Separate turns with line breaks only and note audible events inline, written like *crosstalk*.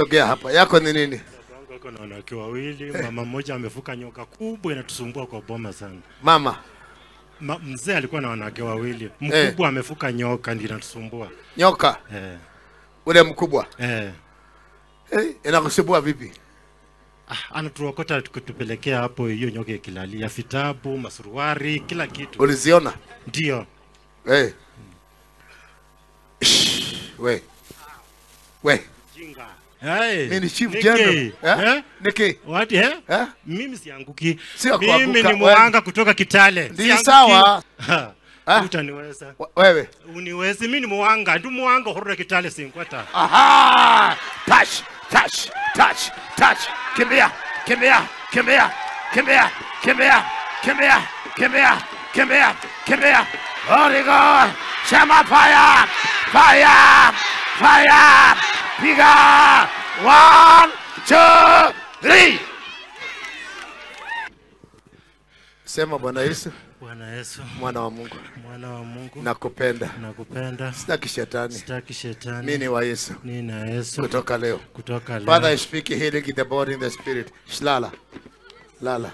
sogea hapa. Yako ni nini?
Wangu wako na wanawake wawili, mama mmoja amevuka nyoka kubwa inatusumbua kwa boma sana.
Mama,
Ma, mzee alikuwa na wanawake wawili, mkubwa eh, amevuka nyoka ndio inatusumbua.
nyoka
Eh,
ule mkubwa
eh.
eh, inakusumbua vipi?
Ah, anatuokota kutupelekea hapo hiyo nyoka ikilalia, vitabu, masuruari, kila kitu.
Uliziona?
Ndio.
Eh. Hmm. We. We.
Jinga. Hey,
Mimi ni chief general. Eh?
Eh?
Niki.
What, eh?
Eh?
Mimi sianguki.
Sio
Mimi ni mwanga kutoka Kitale.
Ndi
Sianguki.
sawa. *laughs*
Utaniweza.
Wewe.
Uniwezi mimi ni mwanga, Ndio mwanga hurura Kitale sinkwata.
Aha! Touch, touch, touch, touch. Kimbia, kimbia, kimbia, kimbia, kimbia, kimbia, kimbia, kimbia, kimbia. Holy God! shema fire! Fire! Fire! Piga! One, two, three. Sema Bwana Yesu,
Bwana Yesu,
mwana wa Mungu,
mwana wa Mungu,
nakupenda.
nakupenda.
Sitaki shetani.
Sitaki shetani.
Mimi ni wa Yesu
Mimi na Yesu
kutoka leo.
kutoka leo.
Father, I speak healing in the body in the spirit. Shlala. Lala.